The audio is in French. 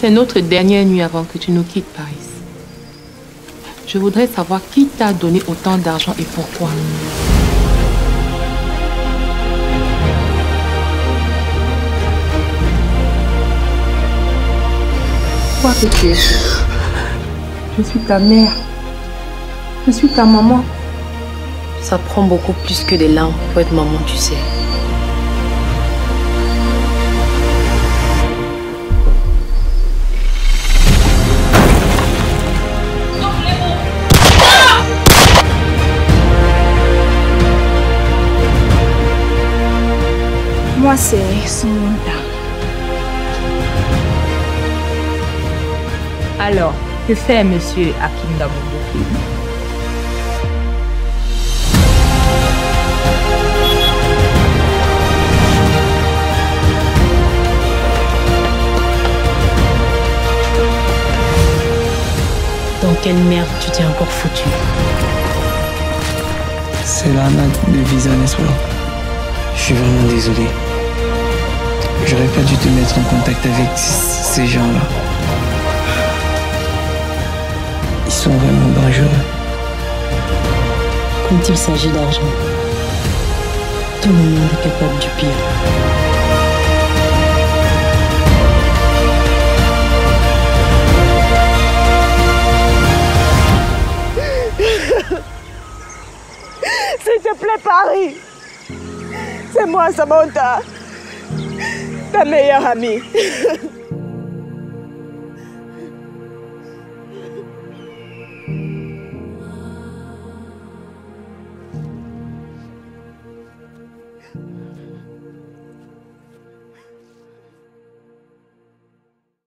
C'est notre dernière nuit avant que tu nous quittes, Paris. Je voudrais savoir qui t'a donné autant d'argent et pourquoi. Quoi que tu es, je suis ta mère. Je suis ta maman. Ça prend beaucoup plus que des larmes pour être maman, tu sais. Moi, c'est Samantha. Alors, que fait Monsieur Hakim Daboubou Dans quelle merde tu t'es encore foutu? C'est l'arnaque de visa, n'est-ce pas? Je suis vraiment désolé. J'aurais pas dû te mettre en contact avec ces gens-là. Ils sont vraiment dangereux. Quand il s'agit d'argent, tout le monde est capable du pire. S'il te plaît, Paris. C'est moi, Samantha. Também é Rami.